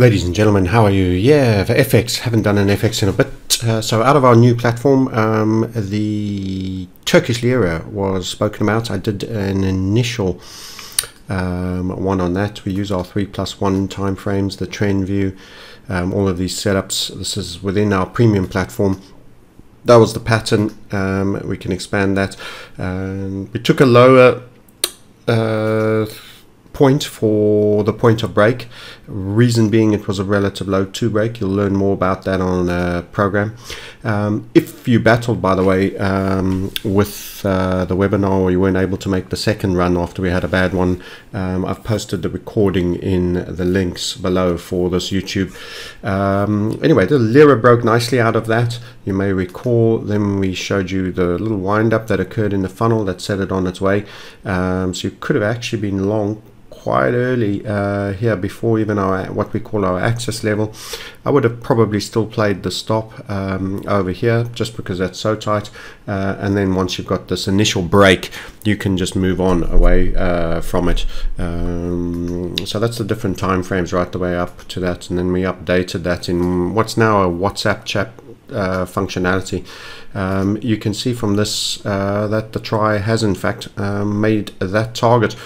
Ladies and gentlemen, how are you? Yeah, for FX, haven't done an FX in a bit. Uh, so out of our new platform, um, the Turkish lira was spoken about. I did an initial um, one on that. We use our 3 plus 1 time frames, the trend view, um, all of these setups. This is within our premium platform. That was the pattern. Um, we can expand that. we took a lower uh, point for the point of break. Reason being it was a relative low to break. You'll learn more about that on a program. Um, if you battled, by the way, um, with uh, the webinar or you weren't able to make the second run after we had a bad one, um, I've posted the recording in the links below for this YouTube. Um, anyway, the Lira broke nicely out of that. You may recall then we showed you the little wind up that occurred in the funnel that set it on its way. Um, so you could have actually been long quite early uh, here before even our what we call our access level. I would have probably still played the stop um, over here just because that's so tight. Uh, and then once you've got this initial break you can just move on away uh, from it. Um, so that's the different time frames right the way up to that. And then we updated that in what's now a WhatsApp chat uh, functionality. Um, you can see from this uh, that the try has in fact um, made that target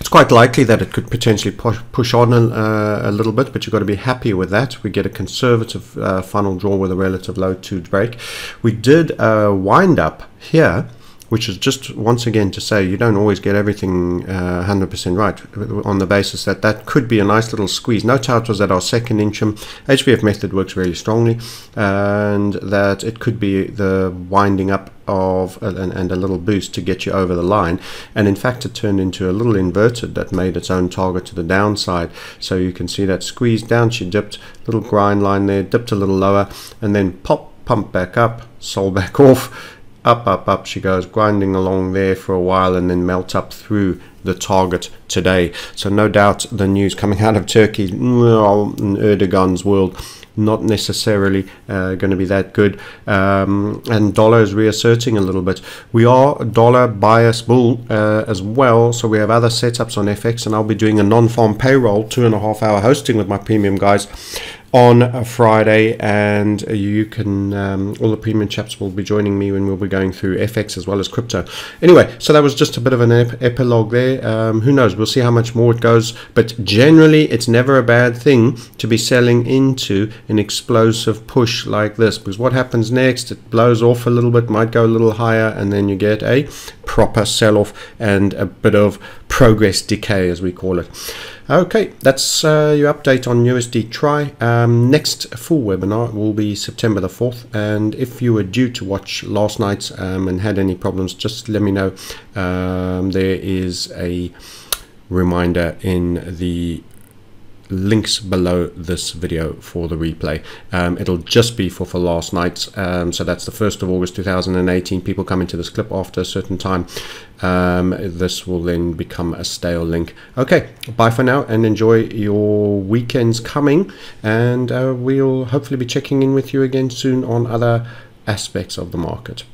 it's quite likely that it could potentially push, push on a, uh, a, little bit, but you've got to be happy with that. We get a conservative uh, funnel draw with a relative low to break. We did a wind up here which is just once again to say you don't always get everything 100% uh, right on the basis that that could be a nice little squeeze. No doubt was that our second Inchum HVF method works really strongly and that it could be the winding up of uh, and, and, a little boost to get you over the line. And in fact it turned into a little inverted that made its own target to the downside. So you can see that squeeze down she dipped little grind line there dipped a little lower and then pop pump back up sold back off up, up, up she goes, grinding along there for a while and then melts up through the target today. So no doubt the news coming out of Turkey, Erdogan's world, not necessarily uh, going to be that good. Um, and dollar is reasserting a little bit. We are dollar bias bull uh, as well. So we have other setups on FX, and I'll be doing a non-farm payroll, two and a half hour hosting with my premium guys on a Friday, and you can um, all the premium chaps will be joining me when we'll be going through FX as well as crypto. Anyway, so that was just a bit of an ep epilogue there. Um, who knows? We'll see how much more it goes, but generally, it's never a bad thing to be selling into an explosive push like this because what happens next? It blows off a little bit, might go a little higher, and then you get a proper sell-off and a bit of progress decay, as we call it. Okay, that's uh, your update on USD Try. Um, next full webinar will be September the 4th. And if you were due to watch last night um, and had any problems, just let me know. Um, there is a reminder in the links below this video for the replay. Um, it'll just be for, for last night. Um, so that's the 1st of August 2018. People come into this clip after a certain time. Um, this will then become a stale link. Okay, bye for now and enjoy your weekends coming. And uh, we'll hopefully be checking in with you again soon on other aspects of the market.